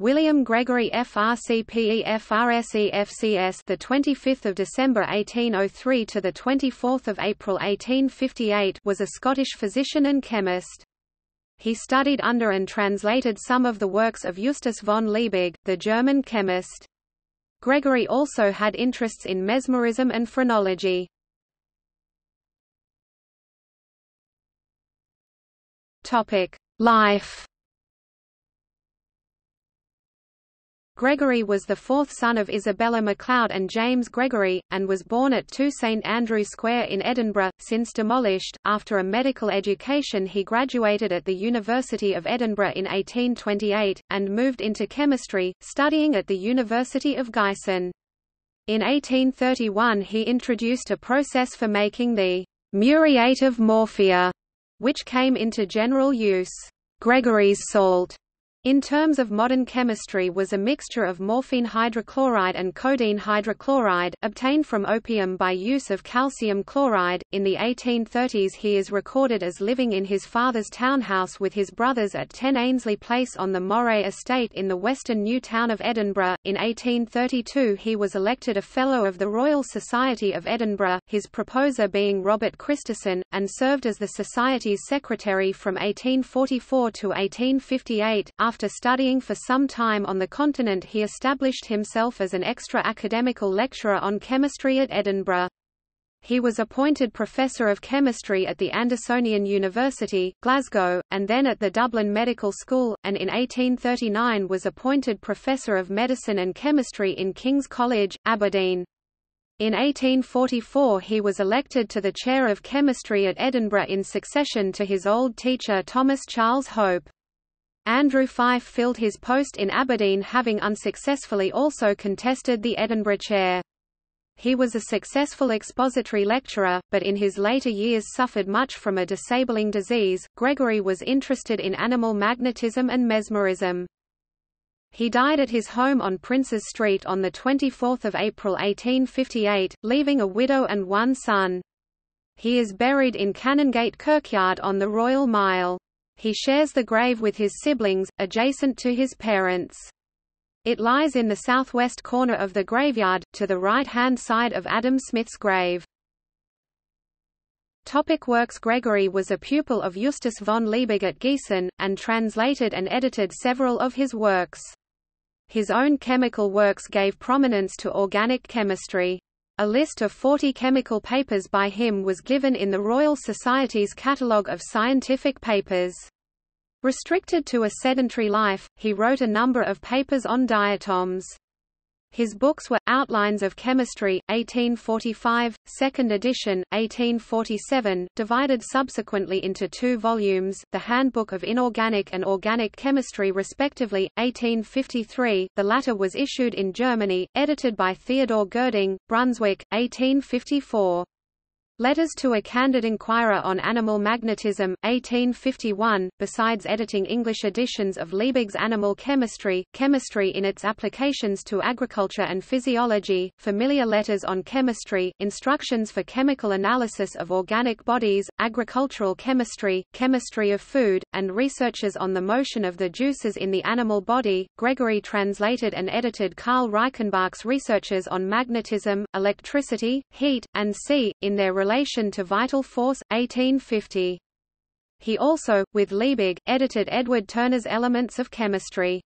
William Gregory FRCPE the 25th of December 1803 to the 24th of April 1858 was a Scottish physician and chemist. He studied under and translated some of the works of Justus von Liebig, the German chemist. Gregory also had interests in mesmerism and phrenology. Topic: Life Gregory was the fourth son of Isabella MacLeod and James Gregory, and was born at 2 St Andrew Square in Edinburgh, since demolished. After a medical education he graduated at the University of Edinburgh in 1828, and moved into chemistry, studying at the University of Giessen. In 1831 he introduced a process for making the muriate of morphia, which came into general use. Gregory's salt in terms of modern chemistry was a mixture of morphine hydrochloride and codeine hydrochloride, obtained from opium by use of calcium chloride. In the 1830s he is recorded as living in his father's townhouse with his brothers at 10 Ainslie Place on the Moray estate in the western new town of Edinburgh. In 1832 he was elected a Fellow of the Royal Society of Edinburgh, his proposer being Robert Christison, and served as the Society's secretary from 1844 to 1858. After studying for some time on the continent he established himself as an extra-academical lecturer on chemistry at Edinburgh. He was appointed Professor of Chemistry at the Andersonian University, Glasgow, and then at the Dublin Medical School, and in 1839 was appointed Professor of Medicine and Chemistry in King's College, Aberdeen. In 1844 he was elected to the chair of chemistry at Edinburgh in succession to his old teacher Thomas Charles Hope. Andrew Fyfe filled his post in Aberdeen having unsuccessfully also contested the Edinburgh chair. He was a successful expository lecturer, but in his later years suffered much from a disabling disease. Gregory was interested in animal magnetism and mesmerism. He died at his home on Princes Street on 24 April 1858, leaving a widow and one son. He is buried in Canongate Kirkyard on the Royal Mile. He shares the grave with his siblings, adjacent to his parents. It lies in the southwest corner of the graveyard, to the right-hand side of Adam Smith's grave. Topic works Gregory was a pupil of Justus von Liebig at Gießen, and translated and edited several of his works. His own chemical works gave prominence to organic chemistry. A list of 40 chemical papers by him was given in the Royal Society's Catalogue of Scientific Papers. Restricted to a sedentary life, he wrote a number of papers on diatoms. His books were, Outlines of Chemistry, 1845, second edition, 1847, divided subsequently into two volumes, The Handbook of Inorganic and Organic Chemistry respectively, 1853, the latter was issued in Germany, edited by Theodore Gerding, Brunswick, 1854. Letters to a Candid Inquirer on Animal Magnetism, 1851, besides editing English editions of Liebig's Animal Chemistry, Chemistry in its applications to agriculture and physiology, Familiar Letters on Chemistry, Instructions for Chemical Analysis of Organic Bodies, Agricultural Chemistry, Chemistry of Food, and Researches on the Motion of the Juices in the Animal Body, Gregory translated and edited Karl Reichenbach's researches on magnetism, electricity, heat, and sea, in their relation to vital force, 1850. He also, with Liebig, edited Edward Turner's Elements of Chemistry.